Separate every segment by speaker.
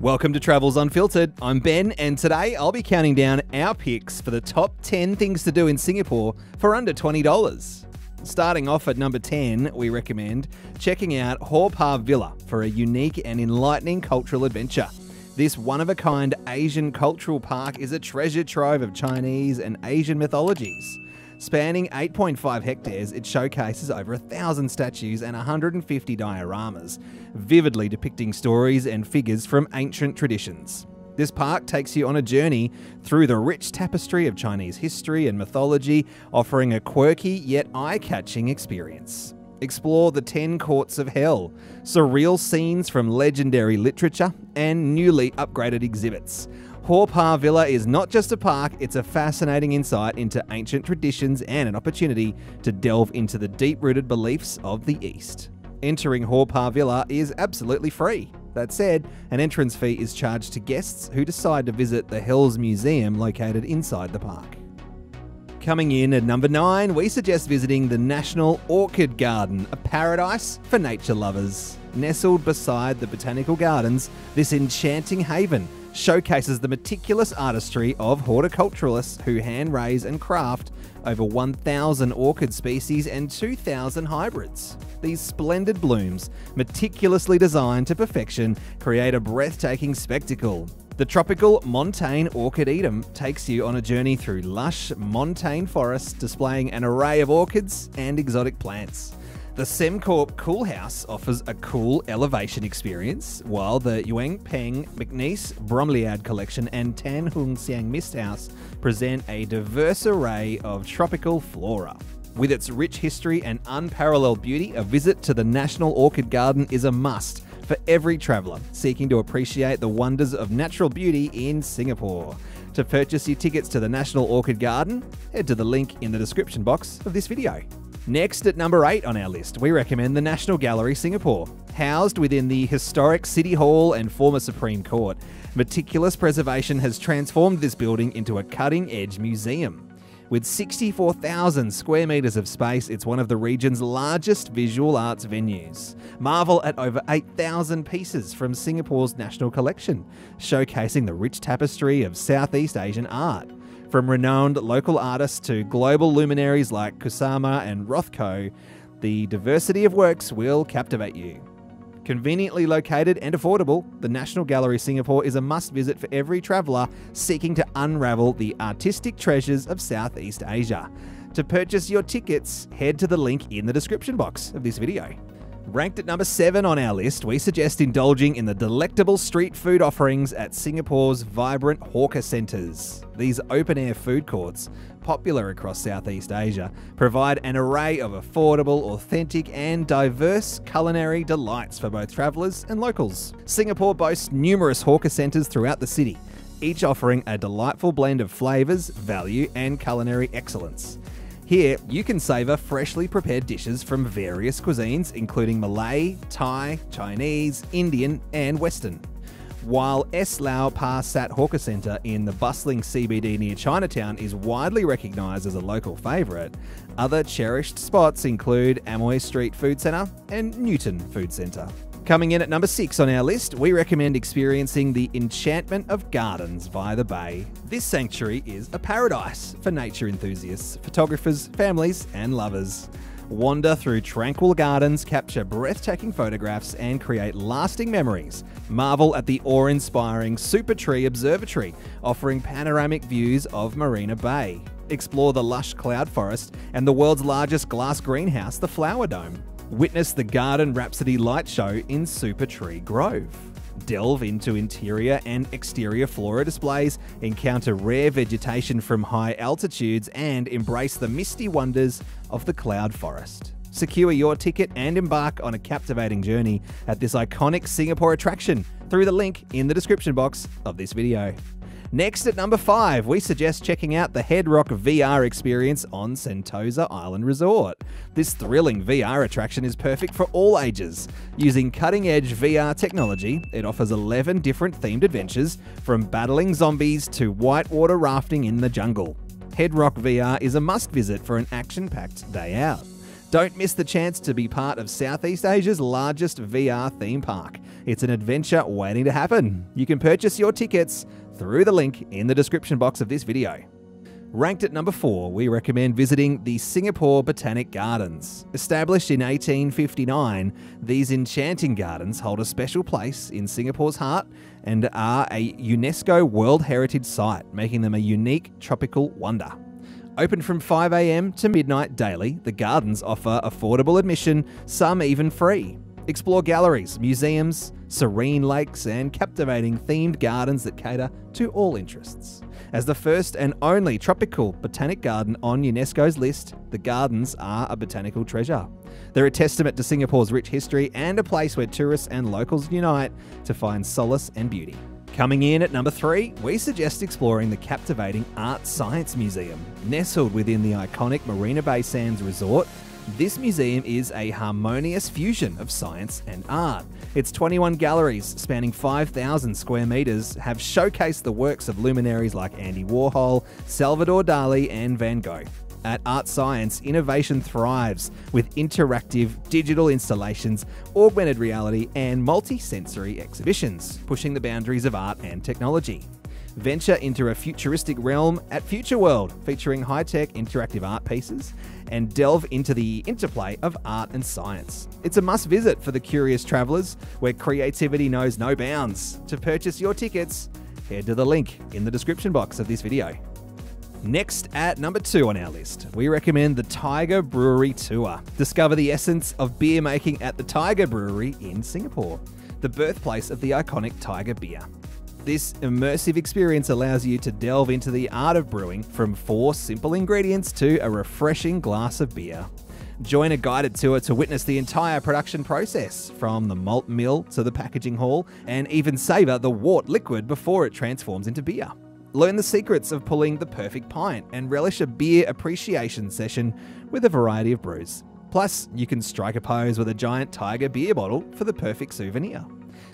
Speaker 1: Welcome to Travels Unfiltered. I'm Ben, and today I'll be counting down our picks for the top 10 things to do in Singapore for under $20. Starting off at number 10, we recommend checking out Haw Par Villa for a unique and enlightening cultural adventure. This one of a kind Asian cultural park is a treasure trove of Chinese and Asian mythologies. Spanning 8.5 hectares, it showcases over a thousand statues and 150 dioramas, vividly depicting stories and figures from ancient traditions. This park takes you on a journey through the rich tapestry of Chinese history and mythology, offering a quirky yet eye catching experience. Explore the 10 courts of hell, surreal scenes from legendary literature, and newly upgraded exhibits. Haw Par Villa is not just a park, it's a fascinating insight into ancient traditions and an opportunity to delve into the deep rooted beliefs of the East. Entering Haw Par Villa is absolutely free. That said, an entrance fee is charged to guests who decide to visit the Hells Museum located inside the park. Coming in at number 9, we suggest visiting the National Orchid Garden, a paradise for nature lovers. Nestled beside the Botanical Gardens, this enchanting haven showcases the meticulous artistry of horticulturalists who hand raise and craft over 1,000 orchid species and 2,000 hybrids. These splendid blooms, meticulously designed to perfection, create a breathtaking spectacle. The tropical Montane orchid Orchidetum takes you on a journey through lush montane forests displaying an array of orchids and exotic plants. The Sembcorp Cool House offers a cool elevation experience, while the Yuen Peng McNeice Bromeliad Collection and Tan Hoon Siang Mist House present a diverse array of tropical flora. With its rich history and unparalleled beauty, a visit to the National Orchid Garden is a must for every traveller seeking to appreciate the wonders of natural beauty in Singapore. To purchase your tickets to the National Orchid Garden, head to the link in the description box of this video. Next, at number 8 on our list, we recommend the National Gallery Singapore. Housed within the historic City Hall and former Supreme Court, meticulous preservation has transformed this building into a cutting edge museum. With 64,000 square metres of space, it's one of the region's largest visual arts venues. Marvel at over 8,000 pieces from Singapore's national collection, showcasing the rich tapestry of Southeast Asian art. From renowned local artists to global luminaries like Kusama and Rothko, the diversity of works will captivate you. Conveniently located and affordable, the National Gallery Singapore is a must visit for every traveller seeking to unravel the artistic treasures of Southeast Asia. To purchase your tickets, head to the link in the description box of this video. Ranked at number 7 on our list, we suggest indulging in the delectable street food offerings at Singapore's vibrant hawker centres. These open air food courts, popular across Southeast Asia, provide an array of affordable, authentic, and diverse culinary delights for both travellers and locals. Singapore boasts numerous hawker centres throughout the city, each offering a delightful blend of flavours, value, and culinary excellence. Here, you can savour freshly prepared dishes from various cuisines, including Malay, Thai, Chinese, Indian, and Western. While S. Lau Pa Sat Hawker Centre in the bustling CBD near Chinatown is widely recognised as a local favourite, other cherished spots include Amoy Street Food Centre and Newton Food Centre. Coming in at number six on our list, we recommend experiencing the enchantment of Gardens by the Bay. This sanctuary is a paradise for nature enthusiasts, photographers, families, and lovers. Wander through tranquil gardens, capture breathtaking photographs, and create lasting memories. Marvel at the awe inspiring Supertree Observatory, offering panoramic views of Marina Bay. Explore the lush cloud forest and the world's largest glass greenhouse, the Flower Dome. Witness the Garden Rhapsody light show in Supertree Grove. Delve into interior and exterior flora displays, encounter rare vegetation from high altitudes, and embrace the misty wonders of the cloud forest. Secure your ticket and embark on a captivating journey at this iconic Singapore attraction through the link in the description box of this video. Next at number 5, we suggest checking out the Headrock VR experience on Sentosa Island Resort. This thrilling VR attraction is perfect for all ages. Using cutting edge VR technology, it offers 11 different themed adventures from battling zombies to whitewater rafting in the jungle. Headrock VR is a must visit for an action packed day out. Don't miss the chance to be part of Southeast Asia's largest VR theme park. It's an adventure waiting to happen. You can purchase your tickets through the link in the description box of this video. Ranked at number 4, we recommend visiting the Singapore Botanic Gardens. Established in 1859, these enchanting gardens hold a special place in Singapore's heart and are a UNESCO World Heritage Site, making them a unique tropical wonder. Open from 5am to midnight daily, the gardens offer affordable admission, some even free. Explore galleries, museums, serene lakes, and captivating themed gardens that cater to all interests. As the first and only tropical botanic garden on UNESCO's list, the gardens are a botanical treasure. They're a testament to Singapore's rich history and a place where tourists and locals unite to find solace and beauty. Coming in at number three, we suggest exploring the captivating ArtScience Museum. Nestled within the iconic Marina Bay Sands Resort, this museum is a harmonious fusion of science and art. Its 21 galleries, spanning 5,000 square metres, have showcased the works of luminaries like Andy Warhol, Salvador Dali, and Van Gogh. At ArtScience, innovation thrives with interactive digital installations, augmented reality, and multi-sensory exhibitions, pushing the boundaries of art and technology. Venture into a futuristic realm at Future World, featuring high tech interactive art pieces, and delve into the interplay of art and science. It's a must visit for the curious travellers, where creativity knows no bounds. To purchase your tickets, head to the link in the description box of this video. Next, at number two on our list, we recommend the Tiger Brewery Tour. Discover the essence of beer making at the Tiger Brewery in Singapore, the birthplace of the iconic Tiger beer. This immersive experience allows you to delve into the art of brewing from four simple ingredients to a refreshing glass of beer. Join a guided tour to witness the entire production process, from the malt mill to the packaging hall, and even savour the wort liquid before it transforms into beer. Learn the secrets of pulling the perfect pint and relish a beer appreciation session with a variety of brews. Plus, you can strike a pose with a giant Tiger beer bottle for the perfect souvenir.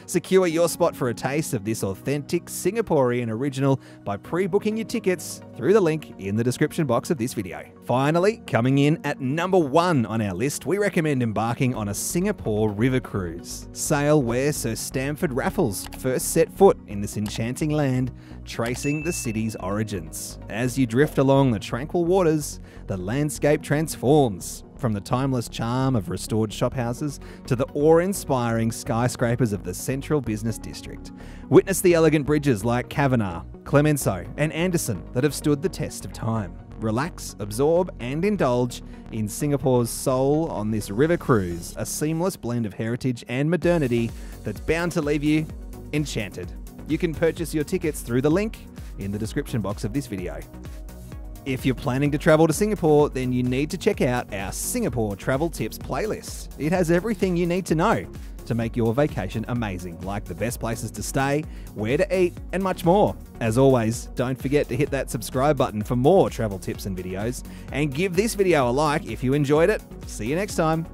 Speaker 1: Secure your spot for a taste of this authentic Singaporean original by pre booking your tickets through the link in the description box of this video. Finally, coming in at number one on our list, we recommend embarking on a Singapore river cruise. Sail where Sir Stamford Raffles first set foot in this enchanting land, tracing the city's origins. As you drift along the tranquil waters, the landscape transforms, from the timeless charm of restored shophouses to the awe inspiring skyscrapers of the central business district. Witness the elegant bridges like Cavenagh, Clemenceau, and Anderson that have stood the test of time. Relax, absorb, and indulge in Singapore's soul on this river cruise, a seamless blend of heritage and modernity that's bound to leave you enchanted. You can purchase your tickets through the link in the description box of this video. If you're planning to travel to Singapore, then you need to check out our Singapore Travel Tips playlist. It has everything you need to know to make your vacation amazing, like the best places to stay, where to eat, and much more. As always, don't forget to hit that subscribe button for more travel tips and videos, and give this video a like if you enjoyed it. See you next time.